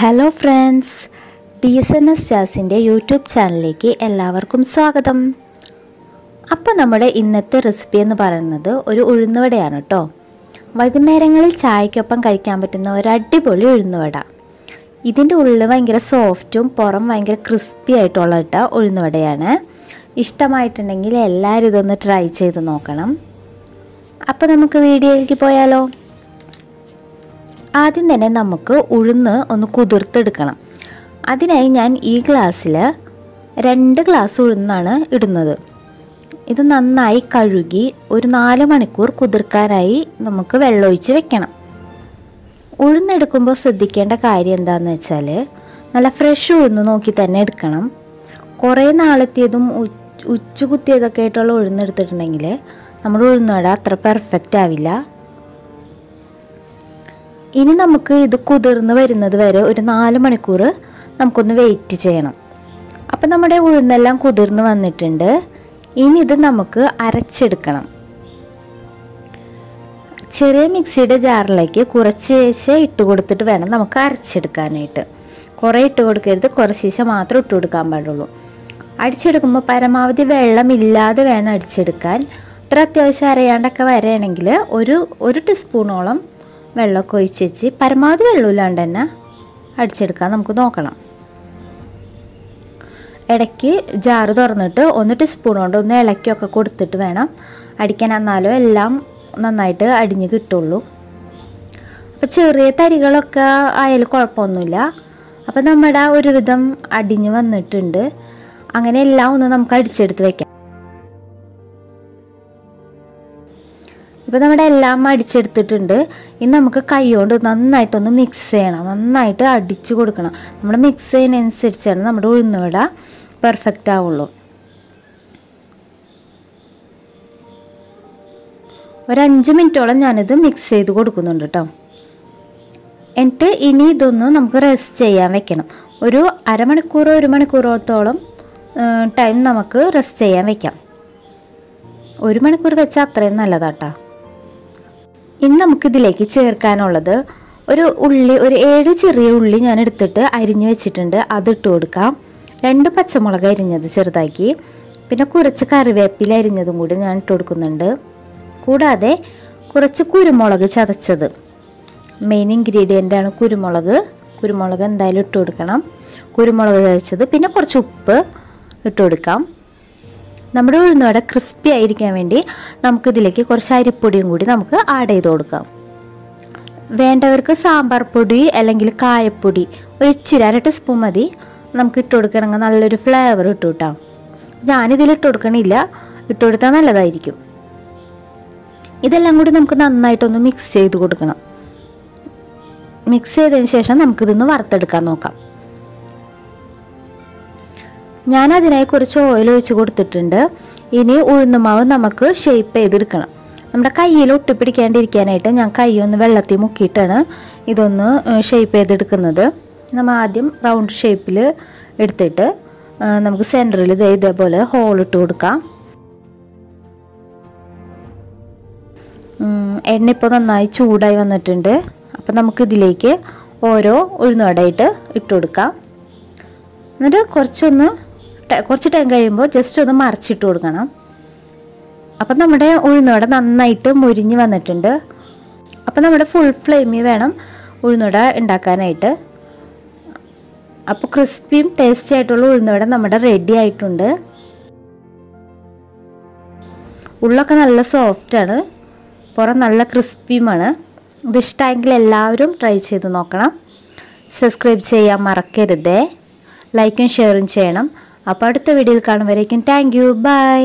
Hello friends D S N S ജാസിന്റെ YouTube ചാനലിലേക്ക് എല്ലാവർക്കും സ്വാഗതം. അപ്പോൾ നമ്മുടെ ഇന്നത്തെ റെസിപ്പി എന്ന് പറയുന്നത് ഒരു ഉഴുന്നുവടയാണ് കേട്ടോ വൈകുന്നേരങ്ങളിൽ ചായക്കൊപ്പം കഴിക്കാൻ പറ്റുന്ന ഒരു അടിപൊളി ഉഴുന്നുവട. ഇതിന്റെ ഉള്ളിൽ ഭയങ്കര സോഫ്റ്റും പുറം ഭയങ്കര ക്രിസ്പി ആയിട്ടുള്ള ഉഴുന്നുവടയാണ്. ഇഷ്ടമായിട്ടുണ്ടെങ്കിൽ എല്ലാവരും ഇതൊന്ന് ട്രൈ ചെയ്ത് നോക്കണം. അപ്പോൾ നമുക്ക് വീഡിയോയിലേക്ക് പോയാലോ? ആദ്യം തന്നെ നമുക്ക് ഉഴുന്ന് ഒന്ന് കുതിർത്തെടുക്കണം. അതിനായി ഞാൻ ഈ ഗ്ലാസ്സിൽ രണ്ട് ഗ്ലാസ് ഉഴുന്നാണ് ഇടുന്നത്. ഇത് നന്നായി കഴുകി ഒരു നാല് മണിക്കൂർ കുതിർക്കാനായി നമുക്ക് വെള്ളമൊഴിച്ച് വെക്കണം. ഉഴുന്നെടുക്കുമ്പോൾ ശ്രദ്ധിക്കേണ്ട കാര്യം എന്താണെന്ന് വെച്ചാൽ നല്ല ഫ്രഷ് ഉഴുന്ന് നോക്കി തന്നെ എടുക്കണം. കുറേ നാളെത്തിയതും ഉച്ച കുത്തിയതൊക്കെ ആയിട്ടുള്ള ഉഴുന്നെടുത്തിട്ടുണ്ടെങ്കിൽ നമ്മുടെ ഉഴുന്നുവട അത്ര പെർഫെക്റ്റ് ആവില്ല. ഇനി നമുക്ക് ഇത് കുതിർന്ന് വരുന്നത് വരെ ഒരു നാല് മണിക്കൂർ നമുക്കൊന്ന് വെയിറ്റ് ചെയ്യണം. അപ്പം നമ്മുടെ ഉഴുന്നെല്ലാം കുതിർന്ന് വന്നിട്ടുണ്ട്. ഇനി ഇത് നമുക്ക് അരച്ചെടുക്കണം. ചെറിയ മിക്സിയുടെ ജാറിലേക്ക് കുറച്ച് ശേഷം ഇട്ട് കൊടുത്തിട്ട് വേണം നമുക്ക് അരച്ചെടുക്കാനായിട്ട്. കുറേ ഇട്ട് കൊടുക്കരുത് കുറച്ച് ശേഷം മാത്രം ഇട്ട് കൊടുക്കാൻ പാടുള്ളൂ. അടിച്ചെടുക്കുമ്പോൾ പരമാവധി വെള്ളമില്ലാതെ വേണം അടിച്ചെടുക്കാൻ. അത്ര അത്യാവശ്യം അരയാണ്ടൊക്കെ വരികയാണെങ്കിൽ ഒരു ഒരു ടീസ്പൂണോളം വെള്ളമൊക്കെ ഒഴിച്ച് വെച്ച് പരമാവധി വെള്ളമില്ലാണ്ട് തന്നെ അടിച്ചെടുക്കാൻ നമുക്ക് നോക്കണം. ഇടയ്ക്ക് ജാറ് തുറന്നിട്ട് ഒന്ന് ടീസ്പൂൺ കൊണ്ട് ഒന്ന് ഇളക്കിയൊക്കെ കൊടുത്തിട്ട് വേണം അടിക്കാൻ. എന്നാലും എല്ലാം നന്നായിട്ട് അടിഞ്ഞ് കിട്ടുള്ളൂ. അപ്പോൾ ചെറിയ തരികളൊക്കെ ആയാലും കുഴപ്പമൊന്നുമില്ല. അപ്പോൾ നമ്മുടെ ഒരുവിധം അടിഞ്ഞ് വന്നിട്ടുണ്ട്. അങ്ങനെ എല്ലാം ഒന്ന് നമുക്ക് അടിച്ചെടുത്ത് വെക്കാം. ഇപ്പോൾ നമ്മുടെ എല്ലാം അടിച്ചെടുത്തിട്ടുണ്ട്. ഇനി നമുക്ക് കൈ കൊണ്ട് നന്നായിട്ടൊന്ന് മിക്സ് ചെയ്യണം. നന്നായിട്ട് അടിച്ചു കൊടുക്കണം. നമ്മൾ മിക്സ് ചെയ്യുന്നതനുസരിച്ചാണ് നമ്മുടെ ഉഴുന്നുവട പെർഫെക്റ്റ് ആവുള്ളൂ. ഒരഞ്ച് മിനിറ്റോളം ഞാനിത് മിക്സ് ചെയ്ത് കൊടുക്കുന്നുണ്ട് കേട്ടോ എന്നിട്ട് ഇനി ഇതൊന്ന് നമുക്ക് റെസ്റ്റ് ചെയ്യാൻ വെക്കണം. ഒരു അരമണിക്കൂറോ ഒരു മണിക്കൂറോത്തോളം ടൈം നമുക്ക് റെസ്റ്റ് ചെയ്യാൻ വെക്കാം. ഒരു മണിക്കൂർ വെച്ചാൽ അത്രയും നല്ലതാട്ടോ. ഇനി നമുക്കിതിലേക്ക് ചേർക്കാനുള്ളത് ഒരു ഉള്ളി ഒരു ഏഴ് ചെറിയ ഉള്ളി ഞാൻ എടുത്തിട്ട് അരിഞ്ഞ് വെച്ചിട്ടുണ്ട്. അതിട്ട് കൊടുക്കാം. രണ്ട് പച്ചമുളക് അരിഞ്ഞത് ചെറുതാക്കി. പിന്നെ കുറച്ച് കറിവേപ്പില അരിഞ്ഞതും കൂടി ഞാൻ ഇട്ട് കൊടുക്കുന്നുണ്ട്. കൂടാതെ കുറച്ച് കുരുമുളക് ചതച്ചത്. മെയിൻ ഇൻഗ്രീഡിയന്റ് ആണ് കുരുമുളക്. കുരുമുളക് എന്തായാലും ഇട്ട് കൊടുക്കണം. കുരുമുളക് ചതച്ചത്. പിന്നെ കുറച്ച് ഉപ്പ് ഇട്ട് കൊടുക്കാം. നമ്മുടെ ഉഴുന്നുവട ക്രിസ്പി ആയിരിക്കാൻ വേണ്ടി നമുക്കിതിലേക്ക് കുറച്ച് അരിപ്പൊടിയും കൂടി നമുക്ക് ആഡ് ചെയ്ത് കൊടുക്കാം. വേണ്ടവർക്ക് സാമ്പാർ പൊടി അല്ലെങ്കിൽ കായപ്പൊടി ഒരു ഇച്ചിരി അര ടീസ്പൂൺ മതി. നമുക്ക് ഇട്ട് കൊടുക്കണമെങ്കിൽ നല്ലൊരു ഫ്ലേവർ ഇട്ട് കിട്ടാം ഞാനിതിൽ ഇട്ട് കൊടുക്കണില്ല. ഇട്ട് കൊടുത്താൽ നല്ലതായിരിക്കും. ഇതെല്ലാം കൂടി നമുക്ക് നന്നായിട്ടൊന്ന് മിക്സ് ചെയ്ത് കൊടുക്കണം. മിക്സ് ചെയ്തതിന് ശേഷം നമുക്കിതൊന്ന് വറുത്തെടുക്കാൻ നോക്കാം. ഞാൻ അതിനായി കുറച്ച് ഓയിൽ ഒഴിച്ച് കൊടുത്തിട്ടുണ്ട്. ഇനി ഉഴുന്നുമാവ് നമുക്ക് ഷേപ്പ് ചെയ്തെടുക്കണം. നമ്മുടെ കയ്യിൽ ഒട്ടിപ്പിടിക്കാണ്ടിരിക്കാനായിട്ട് ഞാൻ കൈ ഒന്ന് വെള്ളത്തിൽ മുക്കിയിട്ടാണ് ഇതൊന്ന് ഷേപ്പ് ചെയ്തെടുക്കുന്നത്. നമ്മൾ ആദ്യം റൗണ്ട് ഷേപ്പിൽ എടുത്തിട്ട് നമുക്ക് സെന്ററിൽ ഇത് ഇതേപോലെ ഹോൾ ഇട്ട് കൊടുക്കാം. എണ്ണ ഇപ്പോൾ നന്നായി ചൂടായി വന്നിട്ടുണ്ട്. അപ്പോൾ നമുക്ക് ഇതിലേക്ക് ഓരോ ഉഴുന്നുവടയിട്ട് ഇട്ട് കൊടുക്കാം. എന്നിട്ട് കുറച്ചൊന്ന് കുറച്ച് ടൈം കഴിയുമ്പോൾ ജസ്റ്റ് ഒന്ന് മറിച്ചിട്ട് കൊടുക്കണം. അപ്പം നമ്മുടെ ഉഴുന്നുവട നന്നായിട്ട് മുരിഞ്ഞ് വന്നിട്ടുണ്ട്. അപ്പം നമ്മുടെ ഫുൾ ഫ്ലെയിമിൽ വേണം ഉഴുന്നുവട ഉണ്ടാക്കാനായിട്ട്. അപ്പോൾ ക്രിസ്പിയും ടേസ്റ്റി ആയിട്ടുള്ള ഉഴുന്നുവട നമ്മുടെ റെഡി ആയിട്ടുണ്ട്. ഉള്ളൊക്കെ നല്ല സോഫ്റ്റാണ് പുറം നല്ല ക്രിസ്പിയുമാണ് ഇത് ഇഷ്ടമായെങ്കിൽ എല്ലാവരും ട്രൈ ചെയ്ത് നോക്കണം. സബ്സ്ക്രൈബ് ചെയ്യാൻ മറക്കരുതേ. ലൈക്കും ഷെയറും ചെയ്യണം. അപ്പോൾ അടുത്ത വീഡിയോയിൽ കാണുമ്പോഴേക്കും താങ്ക് യു ബൈ